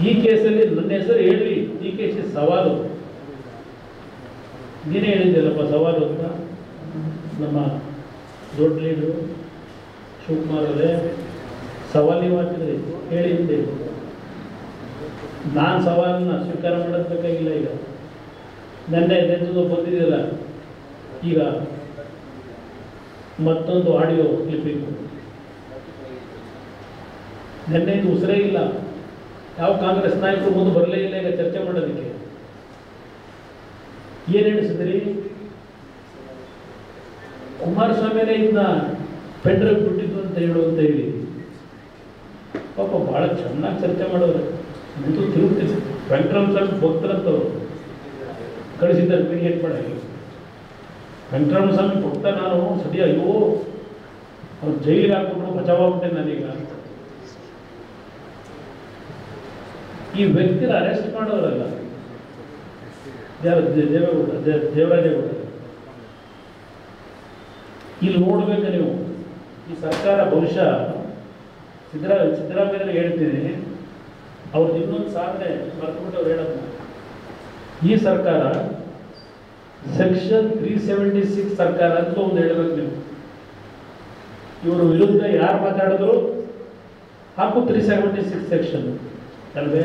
ಈ ಕೇಸಲ್ಲಿ ನನ್ನ ಹೆಸರು ಹೇಳಿ, ಈ ಕೇಸಿಗೆ ಸವಾಲು. ನೀನೇ ಹೇಳಿದ್ದೆಲ್ಲಪ್ಪ, ಸವಾಲು ಅಂತ. ನಮ್ಮ ದೊಡ್ಡ ಲೀಡ್ರು ಶಿವಕುಮಾರ್ ಅವರೇ, ಸವಾಲು ನೀವು ಹಾಕಿದ್ರಿ, ಹೇಳಿ ನಾನು ಸವಾಲನ್ನ ಸ್ವೀಕಾರ ಮಾಡೋದು ಬೇಕಾಗಿಲ್ಲ ಈಗ. ನನ್ನ ನೆನ್ಸದು ಬಂದಿದೆಯಲ್ಲ, ಈಗ ಮತ್ತೊಂದು ಆಡಿಯೋ ಕ್ಲಿಪ್ಪಿಂಗು ನೆನ್ನೆ ಉಸಿರೇ ಇಲ್ಲ. ಯಾವ ಕಾಂಗ್ರೆಸ್ ನಾಯಕರು ಮುಂದೆ ಬರಲೇ ಇಲ್ಲ ಈಗ ಚರ್ಚೆ ಮಾಡೋದಕ್ಕೆ? ಏನು ಎಣಿಸಿದ್ರಿ? ಕುಮಾರಸ್ವಾಮಿನೇ ಇದನ್ನ ಪೆಂಡ್ರೈವ್ ಬಿಟ್ಟಿದ್ದು ಅಂತ ಹೇಳು ಅಂತ ಹೇಳಿ. ಪಾಪ ಭಾಳ ಚೆನ್ನಾಗಿ ಚರ್ಚೆ ಮಾಡೋರು. ಮುಂದೆ ತಿರುಗ್ತಿ. ವೆಂಕಟರಾಮ್ ಸ್ವಾಮಿ ಭಕ್ತರಂತವ್ರು ಕಳಿಸಿದ್ದಾರೆ ಮೀಡಿಯೇಟ್ ಮಾಡಿ ವೆಂಕಟರಾಮ ಸ್ವಾಮಿ ಭಕ್ತ ನಾನು ಸದ್ಯ ಅಯ್ಯೋ, ಅವ್ರು ಜೈಲಿಗೆ ಹಾಕ್ಬಿಟ್ರು ಬಚಾವಾಗ್ಬಿಟ್ಟೆ ನಾನೀಗ ಈ ವ್ಯಕ್ತಿನ ಅರೆಸ್ಟ್ ಮಾಡೋರಲ್ಲ. ಯಾರು ದೇ- ದೇವೇಗೌಡ ದೇವರಾಜೇಗೌಡ ಇಲ್ಲಿ ನೋಡ್ಬೇಕು ನೀವು. ಈ ಸರ್ಕಾರ ಬಹುಶಃ ಸಿದ್ದರಾ ಸಿದ್ದರಾಮಯ್ಯ ಹೇಳ್ತೀನಿ. ಅವ್ರದ್ದು ಇನ್ನೊಂದು ಸಾಧನೆ ಮರ್ತ್ಬಿಟ್ಟು ಅವ್ರು ಹೇಳೋದು. ಈ ಸರ್ಕಾರ ಸೆಕ್ಷನ್ ತ್ರೀ ಸೆವೆಂಟಿ ಸಿಕ್ಸ್ ಸರ್ಕಾರ ಅಂತ ಒಂದು ಹೇಳಬೇಕು ನೀವು. ಇವರು ವಿರುದ್ಧ ಯಾರು ಮಾತಾಡಿದ್ರು? ಹಾಕು ತ್ರೀ ಸೆವೆಂಟಿ ಸಿಕ್ಸ್ ಸೆಕ್ಷನ್. ಅಲ್ವೇ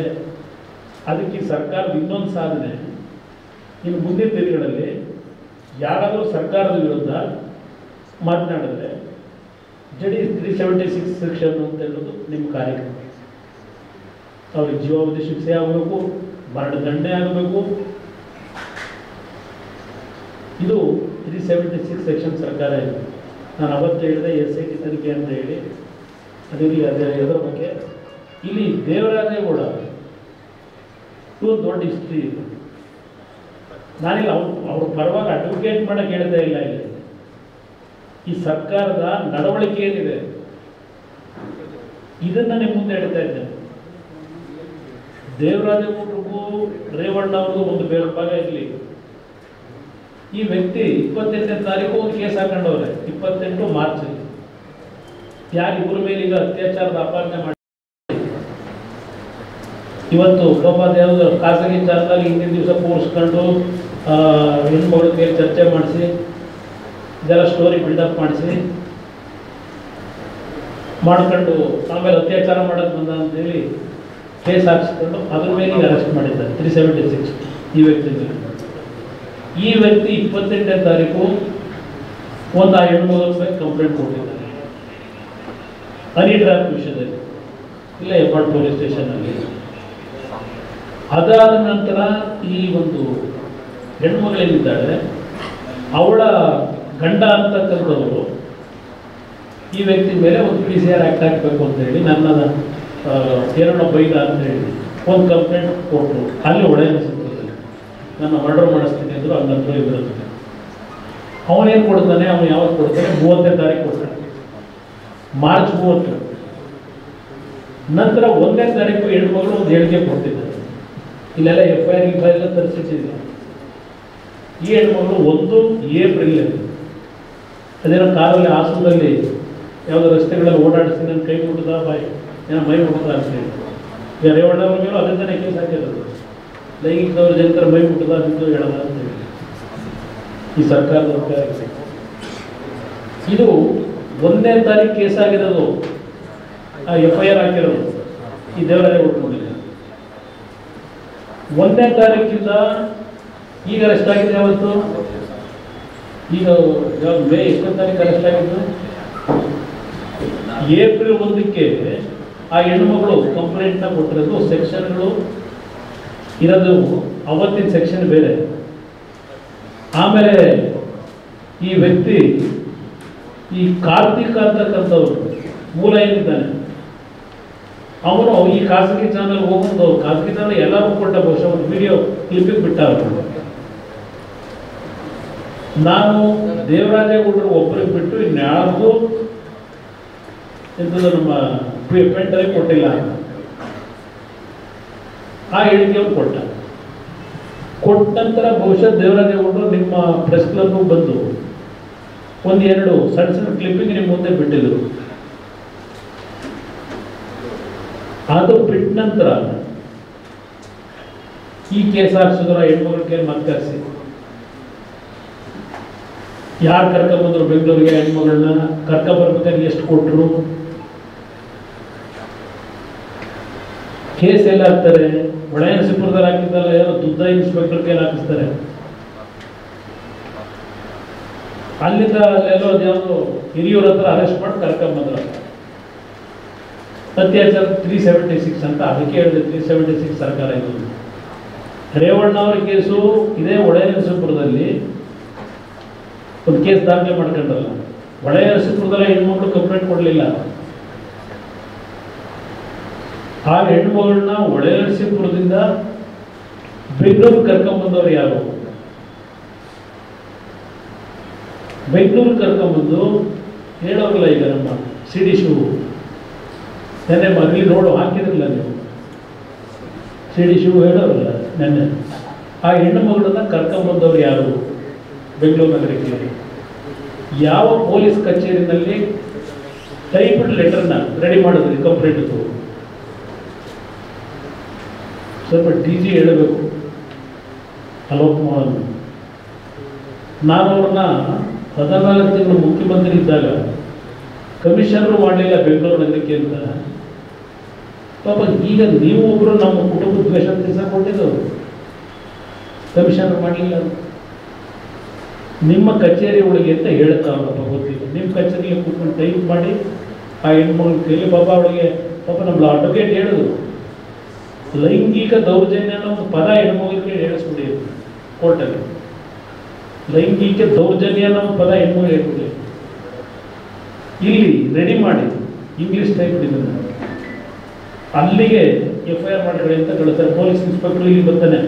ಅದಕ್ಕೆ ಸರ್ಕಾರದ ಇನ್ನೊಂದು ಸಾಧನೆ, ಇನ್ನು ಮುಂದಿನ ದಿನಗಳಲ್ಲಿ ಯಾರಾದರೂ ಸರ್ಕಾರದ ವಿರುದ್ಧ ಮಾತನಾಡಿದ್ರೆ ಜಡಿ ತ್ರೀ ಸೆವೆಂಟಿ ಸಿಕ್ಸ್ ಸೆಕ್ಷನ್ ಅಂತ ಹೇಳೋದು ನಿಮ್ಮ ಕಾರ್ಯಕ್ರಮ. ಅವ್ರಿಗೆ ಜೀವಾವಧಿ ಶಿಕ್ಷೆ ಆಗಬೇಕು ಮರಣದಂಡನೆ ಆಗಬೇಕು. ಇದು ತ್ರೀ ಸೆವೆಂಟಿ ಸಿಕ್ಸ್ ಸೆಕ್ಷನ್ ಸರ್ಕಾರ ಇದೆ ನಾನು ಅವತ್ತು ಹೇಳಿದೆ, ಎಸ್ ಐ ಟಿ ತನಿಖೆ ಅಂತ ಹೇಳಿ ಅದೇ ಅದೇ ಅದರ ಬಗ್ಗೆ ಇಲ್ಲಿ ದೇವರಾಜೇಗೌಡ ಟೂ ದೊಡ್ಡ ಹಿಸ್ಟ್ರಿ ಇದು. ನಾನಿಲ್ಲ ಅವ್ರು, ಅವ್ರ ಪರವಾಗಿ ಅಡ್ವೊಕೇಟ್ ಮಾಡೋಕ್ಕೆ ಹೇಳ್ತಾ ಇಲ್ಲ ಇಲ್ಲಿ. ಈ ಸರ್ಕಾರದ ನಡವಳಿಕೆ ಏನಿದೆ? ಇದನ್ನು ನಿಮ್ಮ ಮುಂದೆ ಹೇಳ್ತಾ ಇದ್ದೇನೆ ದೇವರಾಜಗೌಡರಿಗೂ ರೇವಣ್ಣ ಅವ್ರಿಗೂ ಒಂದು ಬೇರೆ ಭಾಗ ಇರಲಿ. ಈ ವ್ಯಕ್ತಿ ಇಪ್ಪತ್ತೆಂಟನೇ ತಾರೀಕು ಒಂದು ಕೇಸ್ ಹಾಕೊಂಡವ್ರೆ, ಇಪ್ಪತ್ತೆಂಟು ಮಾರ್ಚ್ ಯಾರು ಇಬ್ಬರ ಮೇಲೆ ಈಗ ಅತ್ಯಾಚಾರದ ಅಪಾರಣೆ ಮಾಡಿ ಇವತ್ತು ಉಪಾಧ್ಯಾಯ ಖಾಸಗಿ ಚಾನಲ್ ಹಿಂದಿನ ದಿವಸ ಕೂರಿಸ್ಕೊಂಡು ಹೆಣ್ಮಗಳ ಚರ್ಚೆ ಮಾಡಿಸಿ, ಇದೆಲ್ಲ ಸ್ಟೋರಿ ಬಿಲ್ಡಪ್ ಮಾಡಿಸಿ, ಮಾಡ್ಕೊಂಡು ಆಮೇಲೆ ಅತ್ಯಾಚಾರ ಮಾಡೋದು ಬಂದ ಅಂತೇಳಿ ಕೇಸ್ ಹಾಕಿಸ್ಕೊಂಡು ಅದ್ರ ಮೇಲೆ ಅರೆಸ್ಟ್ ಮಾಡಿದ್ದಾರೆ ತ್ರೀ ಸೆವೆಂಟಿ ಸಿಕ್ಸ್ ಈ ವ್ಯಕ್ತಿ ಈ ವ್ಯಕ್ತಿ ಇಪ್ಪತ್ತೆಂಟನೇ ತಾರೀಕು ಒಂದು ಆ ಹೆಣ್ಮಗಳ ಮೇಲೆ ಕಂಪ್ಲೇಂಟ್ ಕೊಟ್ಟಿದ್ದಾರೆ. ಹನಿ ಟ್ರ್ಯಾಪ್ ವಿಷಯದಲ್ಲಿ ಇಲ್ಲ ಹೆಬ್ಬಾಳ್ ಪೊಲೀಸ್ ಸ್ಟೇಷನಲ್ಲಿ ಅದಾದ ನಂತರ ಈ ಒಂದು ಹೆಣ್ಮಗಳೇನಿದ್ದಾಳೆ ಅವಳ ಗಂಡ ಅಂತಕ್ಕಂಥವರು ಈ ವ್ಯಕ್ತಿ ಮೇಲೆ ಒಂದು ಪಿ ಸಿ ಆರ್ ಆ್ಯಕ್ಟ್ ಹಾಕಬೇಕು ಅಂತ ಹೇಳಿ ನನ್ನ ಕೇರಳ ಬೈದ ಅಂತ ಹೇಳಿ ಒಂದು ಕಂಪ್ಲೇಂಟ್ ಕೊಟ್ಟರು. ಅಲ್ಲಿ ಒಳ್ಳೆಯ ಸಿಗ್ತದೆ ನನ್ನ ಮರ್ಡರ್ ಮಾಡಿಸ್ತೀನಿ ಅಂದರು ಹಂಗಂದ್ರು ಅವನು ಅವನೇನು ಕೊಡ್ತಾನೆ? ಅವನು ಯಾವಾಗ ಕೊಡ್ತಾನೆ? ಮೂವತ್ತನೇ ತಾರೀಕು ಕೊಡ್ತಾನೆ. ಮಾರ್ಚ್ ಮೂವತ್ತು ನಂತರ ಒಂದನೇ ತಾರೀಕು ಹೆಣ್ಮಗಳು ಒಂದು ಹೇಳಿಕೆ ಕೊಡ್ತಿದ್ದಾರೆ ಇಲ್ಲೆಲ್ಲ ಎಫ್ ಐ ಆರ್ ಎಲ್ಲ ತರಿಸಿದ್ದೀವಿ ಈ ಹೆಣ್ಮಗಳು ಒಂದು ಏಪ್ರಿಲ್ ಅದೇನೋ ಕಾರಲ್ಲಿ ಹಾಸನದಲ್ಲಿ ಯಾವುದೋ ರಸ್ತೆಗಳಲ್ಲಿ ಓಡಾಡಿಸಿ ನನ್ನ ಕೈ ಮುಟ್ಟದ ಬಾಯಿ, ಏನೋ ಮೈ ಮುಟ್ಟದ ಅಂತ ಹೇಳಿ. ಈಗ ರೇವಣ್ಣವ್ರ ಮೇಲೂ ಅದೇ ತಾನೇ ಕೇಸ್ ಹಾಕಿರೋದು. ಲೈಂಗಿಕ ದೌರ್ಜನ್ಯತರ ಮೈ ಮುಟ್ಟದ ಹೇಳದ ಅಂತ ಹೇಳಿ. ಈ ಸರ್ಕಾರದ ಇದು ಒಂದನೇ ತಾರೀಕು ಕೇಸ್ ಆಗಿರೋದು. ಎಫ್ ಐ ಆರ್ ಹಾಕಿರೋದು. ಈ ದೇವರೇ ಉಟ್ಕೊಂಡಿಲ್ಲ ಒಂದನೇ ತಾರೀಕಿಂದ ಈಗ ಅರೆಸ್ಟ್ ಆಗಿದೆ ಯಾವತ್ತು? ಈಗ ಮೇ ಎಷ್ಟನೇ ತಾರೀಕು ಅರೆಸ್ಟ್ ಆಗಿದ್ದು ಏಪ್ರಿಲ್ ಒಂದಕ್ಕೆ ಆ ಹೆಣ್ಣುಮಗಳು ಕಂಪ್ಲೇಂಟ್ನ ಕೊಟ್ಟಿರೋದು ಸೆಕ್ಷನ್ಗಳು ಇರೋದು ಅವತ್ತಿನ ಸೆಕ್ಷನ್ ಬೇರೆ. ಆಮೇಲೆ ಈ ವ್ಯಕ್ತಿ ಈ ಕಾರ್ತಿಕ ಅಂತಕ್ಕಂಥವ್ರು ಮೂಲ ಏನಿದ್ದಾನೆ? ಅವನು ಈ ಖಾಸಗಿ ಚಾನಲ್ ಹೋಗೋದು ಖಾಸಗಿ ಚಾನಲ್ ಎಲ್ಲರೂ ಕೊಟ್ಟ ಬಹುಶಃ ಒಂದು ವಿಡಿಯೋ ಕ್ಲಿಪ್ಪಿಗೆ ಬಿಟ್ಟ ಅವರು ನಾನು ದೇವರಾಜೇಗೌಡರು ಒಬ್ಬರಿಗೆ ಬಿಟ್ಟು ಇನ್ಯಾರಿಗೂ ಎಂದು ನಮ್ಮ ಪೆನ್ ಡ್ರೈವ್ ಕೊಟ್ಟಿಲ್ಲ. ಆ ಹೇಳಿಕೆಯನ್ನು ಕೊಟ್ಟ. ಕೊಟ್ಟ ನಂತರ ಬಹುಶಃ ದೇವರಾಜೇಗೌಡರು ನಿಮ್ಮ ಪ್ರೆಸ್ ಕ್ಲಬ್ ಬಂದು ಒಂದು ಎರಡು ಸಣ್ಣ ಸಣ್ಣ ಕ್ಲಿಪ್ಪಿಂಗ್ ನಿಮ್ಮ ಮುಂದೆ ಬಿಟ್ಟಿದ್ರು. ಅದು ಬಿಟ್ಟ ನಂತರ ಈ ಕೇಸ್ ಹಾಕ್ಸಿದ್ರ ಹೆಣ್ಮಗಳಿಗೆ ಮತ್ತೆ ಕರೆಸಿ. ಯಾರು ಕರ್ಕೊಂಬಂದ್ರು ಬೆಂಗಳೂರಿಗೆ ಹೆಣ್ಮಗಳನ್ನ ಕರ್ಕೊಂಬರ್ಬೇಕಾದ್ರೆ ಎಷ್ಟು ಕೊಟ್ಟರು ಕೇಸ್ ಎಲ್ಲ ಹಾಕ್ತಾರೆ ಒಳಯನಸಿಪುರದಲ್ಲಿ ಹಾಕಿದ್ದಲ್ಲ ದುದ್ದ ಇನ್ಸ್ಪೆಕ್ಟರ್ ಕೈಲಿ ಹಾಕಿಸ್ತಾರೆ. ಅಲ್ಲಿಂದ ಅಲ್ಲೆಲ್ಲೋ ಅದ್ಯಾವುದೋ ಹಿರಿಯವ್ರ ಹತ್ರ ಅರೆಸ್ಟ್ ಮಾಡಿ ಅತ್ಯಾಚಾರ ತ್ರೀ ಸೆವೆಂಟಿ ಸಿಕ್ಸ್ ಅಂತ ಅದಕ್ಕೆ ಹೇಳಿದೆ ತ್ರೀ ಸೆವೆಂಟಿ ಸಿಕ್ಸ್ ಸರ್ಕಾರ ಇದು. ರೇವಣ್ಣ ಅವರ ಕೇಸು ಇದೇ ಒಳಯನಸಿಪುರದಲ್ಲಿ ಒಂದು ಕೇಸ್ ದಾಖಲೆ ಮಾಡ್ಕೊಂಡ್ರಲ್ಲ. ಒಳಯನಸಿಪುರದಲ್ಲಿ ಹೆಣ್ಮಕ್ಳು ಕಂಪ್ಲೇಂಟ್ ಕೊಡಲಿಲ್ಲ. ಆ ಹೆಣ್ಮಗಳನ್ನ ಒಳನರಸೀಪುರದಿಂದ ಬೆಂಗಳೂರು ಕರ್ಕೊಂಬಂದವ್ರು ಯಾರು? ಬೆಂಗಳೂರು ಕರ್ಕೊಂಬಂದು ಹೇಳೋರಲ್ಲ ಈಗ ನಮ್ಮ ಸಿ ಡಿ ನೆನ್ನೆ ಮಗಲಿ ನೋಡು ಹಾಕಿರಲಿಲ್ಲ ನೀವು. ಸಿ ಡಿ ಶಿವು ಹೇಳೋರಲ್ಲ ನೆನ್ನೆ. ಆ ಹೆಣ್ಣು ಮಗಳನ್ನ ಕರ್ಕೊಂಬಂದವ್ರು ಯಾರು? ಬೆಂಗಳೂರು ನಗರಕ್ಕೆ. ಯಾವ ಪೊಲೀಸ್ ಕಚೇರಿನಲ್ಲಿ ಟೈಪ್ಡ್ ಲೆಟರ್ನ ರೆಡಿ ಮಾಡಿದ್ರಿ ಕಂಪ್ಲೇಂಟ್ದು ಸ್ವಲ್ಪ ಡಿ ಜಿ ಹೇಳಬೇಕು. ಮೋಹನ್ ನಾನು ಅವ್ರನ್ನ ಹದಿನಾಲ್ಕು ತಿಂಗಳು ಮುಖ್ಯಮಂತ್ರಿ ಇದ್ದಾಗ, ಕಮಿಷನರು ಮಾಡಲಿಲ್ಲ ಬೆಂಗಳೂರು ನಗರಕ್ಕೆ ಅಂತ. ಪಾಪ, ಈಗ ನೀವು ಒಬ್ಬರು ನಮ್ಮ ಕುಟುಂಬದ ದ್ವೇಷ ಕೊಟ್ಟಿದ್ದು ಕಮಿಷನರ್ ಮಾಡಲಿಲ್ಲ ನಿಮ್ಮ ಕಚೇರಿ ಒಳಗೆ ಅಂತ ಹೇಳ್ತಾವಲ್ಲಪ್ಪ ಗೊತ್ತಿಲ್ಲ. ನಿಮ್ಮ ಕಚೇರಿಗೆ ಕೂತ್ಕೊಂಡು ಟೈಪ್ ಮಾಡಿ, ಆ ಹೆಣ್ಮಗಳ ಕೈಲಿ ಪಾಪ ಅವಳಿಗೆ, ಪಾಪ ನಮ್ಮ ಅಡ್ವೊಕೇಟ್ ಹೇಳಿದ್ರು ಲೈಂಗಿಕ ದೌರ್ಜನ್ಯ ಅನ್ನೋ ಒಂದು ಪದ ಹೆಣ್ಮಗಳಿಗೆ ಹೇಳಿಸ್ಬಿಡಿ. ಕೋರ್ಟಲ್ಲಿ ಲೈಂಗಿಕ ದೌರ್ಜನ್ಯ ಅನ್ನೋ ಪದ ಹೆಣ್ಮಗಳು ಹೇಳ್ಬಿಡಿ ಇಲ್ಲಿ ರೆಡಿ ಮಾಡಿ. ಇಂಗ್ಲೀಷ್ ಟೈಪ್ ಇದನ್ನು ಅಲ್ಲಿಗೆ ಎಫ್ ಐ ಆರ್ ಅಂತ ಕಳಿಸ್ತಾರೆ ಪೊಲೀಸ್ ಇನ್ಸ್ಪೆಕ್ಟರ್ ಇಲ್ಲಿ ಬರ್ತಾನೆ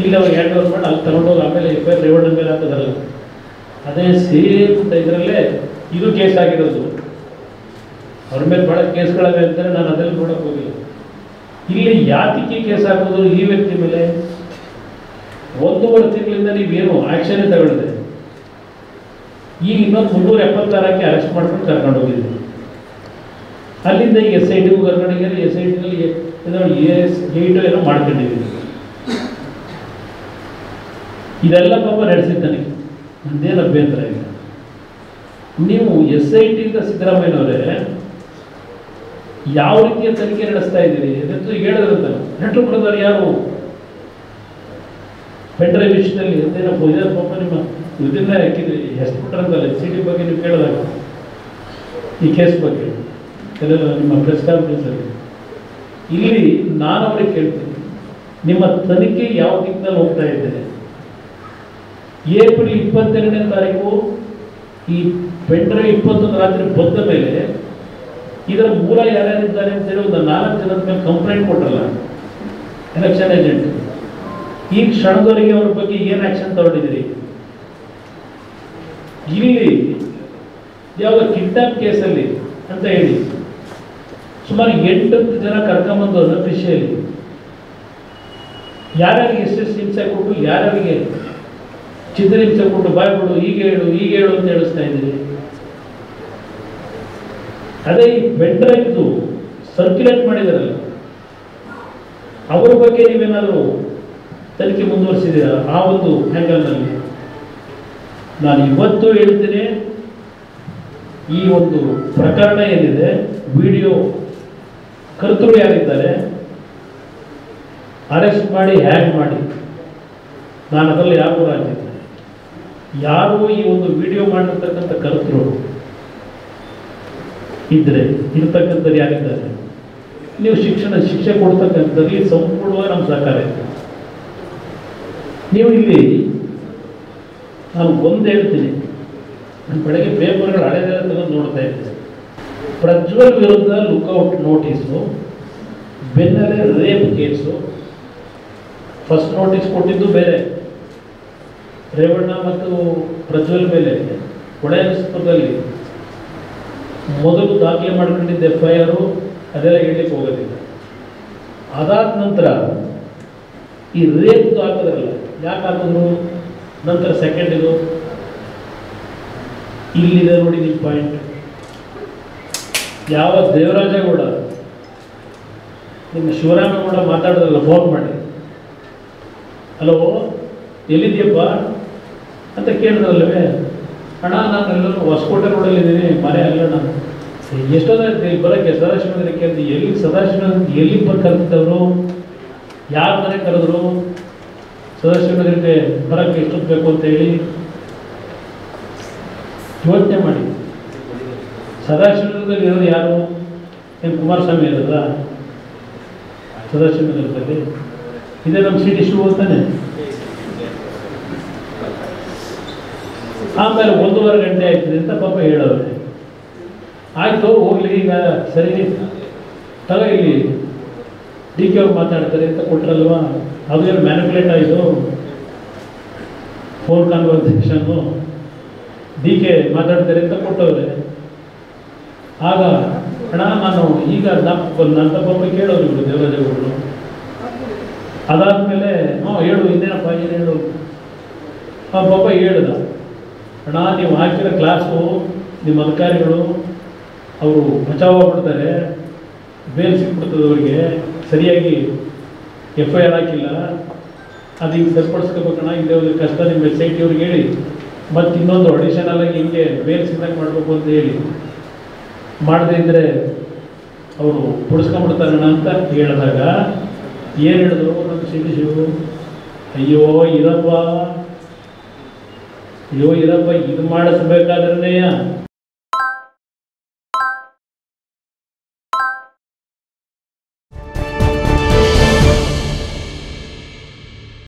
ಇಲ್ಲಿ ಅವ್ರು ಹ್ಯಾಂಡ್ ಓವರ್ ಮಾಡಿ ಅಲ್ಲಿ ತಗೊಂಡೋಗಿ ಆಮೇಲೆ ಎಫ್ ಐ ಆರ್ ರೇವಣ್ಣ ಮೇಲೆ ಹಾಕಿದಾರಲ್ಲ. ಅದೇ ಸೇಮ್ ಇದರಲ್ಲೇ ಇದು ಕೇಸ್ ಆಗಿರೋದು. ಅವ್ರ ಮೇಲೆ ಭಾಳ ಕೇಸ್ಗಳಾಗ ಅಂತಾರೆ. ನಾನು ಅದರಲ್ಲಿ ನೋಡಕ್ಕೆ ಹೋಗಿಲ್ಲ. ಇಲ್ಲಿ ಯಾತಿಕೆ ಕೇಸ್ ಹಾಕೋದು ಈ ವ್ಯಕ್ತಿ ಮೇಲೆ? ಒಂದೂವರೆ ತಿಂಗಳಿಂದ ನೀವೇನು ಆಕ್ಷನ್ ತಗೊಳ್ಳಿದೆ ಈಗ ಇನ್ನೊಂದು ಮುನ್ನೂರ ಎಪ್ಪತ್ತಾರಕ್ಕೆ ಅರೆಸ್ಟ್ ಮಾಡ್ಕೊಂಡು ಕರ್ಕೊಂಡು ಹೋಗಿದ್ದೆ ಅಲ್ಲಿಂದ ಈ S I T Karnataka S I ಟಿನಲ್ಲಿ S ಏಟು ಏನೋ ಮಾಡ್ಕೊಂಡಿದ್ದೀವಿ. ಇದೆಲ್ಲ ಪಾಪ ನಡೆಸಿದ್ದಾನೆ. ನಂದೇನು ಅಭ್ಯಂತರ ಇಲ್ಲ. ನೀವು ಎಸ್ ಐ ಟಿಯಿಂದ ಸಿದ್ದರಾಮಯ್ಯನವರೇ, ಯಾವ ರೀತಿಯ ತನಿಖೆ ನಡೆಸ್ತಾ ಇದ್ದೀರಿ? ಈಗ ಹೇಳಿದ್ರಂತ ನೆಂಟರು ಕೊಡೋದವ್ರು ಯಾರು ಫೆಡ್ರಲ್ ವಿಷಯದಲ್ಲಿ ಅದೇನಪ್ಪ ಇದೇ ಪಾಪ ನಿಮ್ಮ ಇದನ್ನ ಹಾಕಿದ್ರಿ? ಹೆಸರು ಕೊಟ್ಟರಂತಲ್ಲ ಸಿ ಟಿ ಬಗ್ಗೆ ನೀವು ಕೇಳಿದಾಗ, ಈ ಕೇಸ್ ಬಗ್ಗೆ. ಕೆಲವು ನಿಮ್ಮ ಪ್ರೆಸ್ ಕಾನ್ಫರೆನ್ಸಲ್ಲಿ ಇಲ್ಲಿ ನಾನು ಅವರಿಗೆ ಕೇಳ್ತೀನಿ, ನಿಮ್ಮ ತನಿಖೆ ಯಾವ ದಿಕ್ಕಿನಲ್ಲಿ ಹೋಗ್ತಾ ಇದ್ದೇನೆ ಏಪ್ರಿಲ್ ಇಪ್ಪತ್ತೆರಡನೇ ತಾರೀಕು, ಈ ಪೆಂಡ್ರೈವ್ ಇಪ್ಪತ್ತೊಂದು ರಾತ್ರಿ ಬಂದ ಮೇಲೆ ಇದರ ಮೂಲ ಯಾರ್ಯಾರಿದ್ದಾರೆ ಅಂತೇಳಿ ಒಂದು ನಾಲ್ಕು ಜನದ ಮೇಲೆ ಕಂಪ್ಲೇಂಟ್ ಕೊಟ್ಟಲ್ಲ ಎಲೆಕ್ಷನ್ ಏಜೆಂಟ್ ಈ ಕ್ಷಣದವರೆಗೆ ಅವ್ರ ಬಗ್ಗೆ ಏನು ಆಕ್ಷನ್ ತಗೊಂಡಿದ್ದೀರಿ? ಇಲ್ಲಿ ಯಾವ ಕಿಡ್ನಾಪ್ ಕೇಸಲ್ಲಿ ಅಂತ ಹೇಳಿ. ಸುಮಾರು ಎಂಟು ಜನ ಕರ್ಕೊಂಬಂದು ಕೃಷಿಯಲ್ಲಿ. ಯಾರ್ಯಾರಿಗೆ ಎಷ್ಟೆಷ್ಟು ಹಿಂಸೆ ಕೊಟ್ಟು, ಯಾರ್ಯಾರಿಗೆ ಚಿತ್ರ ಹಿಂಸೆ ಕೊಟ್ಟು ಬಾಯ್ಬಿಡು ಈಗ ಹೇಳು ಈಗ ಹೇಳು ಅಂತ ಹೇಳಿಸ್ತಾ ಇದ್ದೀರಿ. ಅದೇ ಈ ಪೆಂಡ್ರೈವ್ದು ಸರ್ಕ್ಯುಲೇಟ್ ಮಾಡಿದಾರಲ್ಲ, ಅವರ ಬಗ್ಗೆ ನೀವೇನಾದರೂ ತನಿಖೆ ಮುಂದುವರಿಸಿದ್ದೀರಾ? ಆ ಒಂದು ಹ್ಯಾಂಗಲ್ನಲ್ಲಿ ನಾನು ಇವತ್ತು ಹೇಳ್ತೀನಿ, ಈ ಒಂದು ಪ್ರಕರಣ ಏನಿದೆ, ವಿಡಿಯೋ ಕರ್ತೃ ಯಾರಿದ್ದಾರೆ? ಅರೆಸ್ಟ್ ಮಾಡಿ ಹ್ಯಾಕ್ ಮಾಡಿ. ನಾನು ಅದರಲ್ಲಿ ಯಾರು ರಾಜ್ಯ ಯಾರು ಈ ಒಂದು ವಿಡಿಯೋ ಮಾಡಿರ್ತಕ್ಕಂಥ ಕರ್ತೃ ಇದ್ರೆ ಇರ್ತಕ್ಕಂಥದ್ದು ಯಾರಿದ್ದಾರೆ? ನೀವು ಶಿಕ್ಷಣ, ಶಿಕ್ಷೆ ಕೊಡ್ತಕ್ಕಂಥದ್ರಲ್ಲಿ ಸಂಪೂರ್ಣವಾಗಿ ನಮ್ಮ ಸಹಕಾರ ಇದೆ. ನೀವು ಇಲ್ಲಿ, ನಾನು ಒಂದು ಹೇಳ್ತೀನಿ. ನಾನು ಬೆಳಗ್ಗೆ ಪೇಪರ್ಗಳು ಹಳೆದೆಲ್ಲ ಅಂತ ನೋಡ್ತಾ ಇದ್ದೆ. ಪ್ರಜ್ವಲ್ ವಿರುದ್ಧ ಲುಕ್ಔಟ್ ನೋಟಿಸು ಬೆನ್ನಲ್ಲೇ ರೇಪ್ ಕೇಸು ಫಸ್ಟ್ ನೋಟಿಸ್ ಕೊಟ್ಟಿದ್ದು ಬೇರೆ. ರೇವಣ್ಣ ಮತ್ತು ಪ್ರಜ್ವಲ್ ಮೇಲೆ ಹೊಳೆಯಸ್ಪದಲ್ಲಿ ಮೊದಲು ದಾಖಲೆ ಮಾಡ್ಕೊಂಡಿದ್ದ ಎಫ್ ಐ ಆರು ಅದೆಲ್ಲ ಹೇಳಲಿಕ್ಕೆ ಹೋಗೋದಿಲ್ಲ. ಅದಾದ ನಂತರ ಈ ರೇಪ್ ಹಾಕಿದ್ರಲ್ಲ ಯಾಕೆ ಹಾಕಿದ್ರು? ನಂತರ ಸೆಕೆಂಡ್ ಇದು. ಇಲ್ಲಿದೆ ನೋಡಿ ನಿಮ್ಮ ಪಾಯಿಂಟ್ ಯಾವ ದೇವರಾಜೇಗೌಡ ನಿಮ್ಮ ಕೂಡ ಮಾತಾಡೋದಲ್ಲ ಫೋನ್ ಮಾಡಿ. ಹಲೋ ಎಲ್ಲಿದ್ಯಪ್ಪ ಅಂತ ಕೇಳಿದ್ರಲ್ಲವೇ, ಅಣ್ಣ, ನಾನು ಎಲ್ಲರೂ ಹೊಸಕೋಟೆ ರೋಡಲ್ಲಿದ್ದೀನಿ ಮನೆ ಅಲ್ಲ ನಾನು. ಎಷ್ಟೊತ್ತಾಯ್ತು, ಇಲ್ಲಿ ಬರೋಕ್ಕೆ? ಸದಾಶಿವನಗರಕ್ಕೆ ಅಂತ ಎಲ್ಲಿ ಸದಾಶಿವನಗರ ಎಲ್ಲಿ ಬಂದು ಕರೆದಿದ್ದವರು? ಯಾರ ಮನೆ ಕರೆದ್ರು? ಸದಾಶಿವನಗರಕ್ಕೆ ಬರೋಕ್ಕೆ ಎಷ್ಟೊತ್ತು ಬೇಕು ಅಂತ ಹೇಳಿ ಯೋಚನೆ ಮಾಡಿ. ಸದಾಶಿವನಗರದಲ್ಲಿ ಇರೋದು ಯಾರು? ಏನು ಕುಮಾರಸ್ವಾಮಿ ಇರಲ್ಲ ಸದಾಶಿವನಗರದಲ್ಲಿ? ಇದೇ ನಮ್ಮ ಸಿ ಡಿ ಶಿವ ಅಂತಾನೆ. ಆಮೇಲೆ ಒಂದೂವರೆ ಗಂಟೆ ಆಯ್ತದೆ ಅಂತ ಪಾಪ ಹೇಳೋರೆ ಆಯಿತು, ಹೋಗ್ಲಿ, ಈಗ ಸರಿ. ತಗೋ ಇಲ್ಲಿ ಡಿ ಕೆ ಅವ್ರು ಮಾತಾಡ್ತಾರೆ ಅಂತ ಕೊಟ್ರಲ್ವಾ? ಅದು ಏನು ಮ್ಯಾನಿಪುಲೇಟ್ ಆಯಿತು? ಫೋನ್ ಕಾನ್ವರ್ಸೇಷನ್ನು ಡಿ ಕೆ ಮಾತಾಡ್ತಾರೆ ಅಂತ ಕೊಟ್ಟವ್ರೆ. ಆಗ ಅಣ್ಣ ನಾನು ಈಗ ನಮ್ಮ ನನ್ನ ಪಾಪ ಕೇಳೋರು ಇವರು ದೇವರಾಜಗಳು ಅದಾದಮೇಲೆ ಹ್ಞೂ ಹೇಳು, ಇನ್ನೇನಪ್ಪ ಏನು ಹೇಳು ಆ ಪಾಪ ಹೇಳ್ದ. ಅಣ್ಣ, ನೀವು ಹಾಕಿರೋ ಕ್ಲಾಸು ನಿಮ್ಮ ಅಧಿಕಾರಿಗಳು, ಅವರು ಬಚಾವಾಗ್ಬಿಡ್ತಾರೆ ಬೇಲ್ ಸಿಕ್ಬಿಡ್ತದೆ ಅವರಿಗೆ. ಸರಿಯಾಗಿ ಎಫ್ ಐ ಆರ್ ಹಾಕಿಲ್ಲ. ಅದು ಹಿಂಗೆ ಸರಿಪಡಿಸ್ಕೋಬೇಕಣ್ಣ, ಇದೇ ಒಂದು ಕಷ್ಟ ನಿಮ್ಮ ಅವ್ರಿಗೆ ಹೇಳಿ. ಮತ್ತು ಇನ್ನೊಂದು ಅಡಿಷನಲ್ ಆಗಿ ಹಿಂಗೆ ಬೇಲ್ ಸಿಗ್ದಾಗ ಮಾಡಬೇಕು ಅಂತ ಹೇಳಿ. ಮಾಡದೇ ಇದ್ದರೆ ಅವರು ಪುಡಿಸ್ಕೊಂಡ್ಬಿಡ್ತಾರಣ್ಣ ಅಂತ ಹೇಳಿದಾಗ ಏನು ಹೇಳಿದ್ರು? ನಮ್ಮ ಶಿವು, ಅಯ್ಯೋ, ಇರಪ್ಪ. ಅಯ್ಯೋ, ಇರಪ್ಪ, ಇದು ಮಾಡಿಸ್ಬೇಕಾದ್ರೇ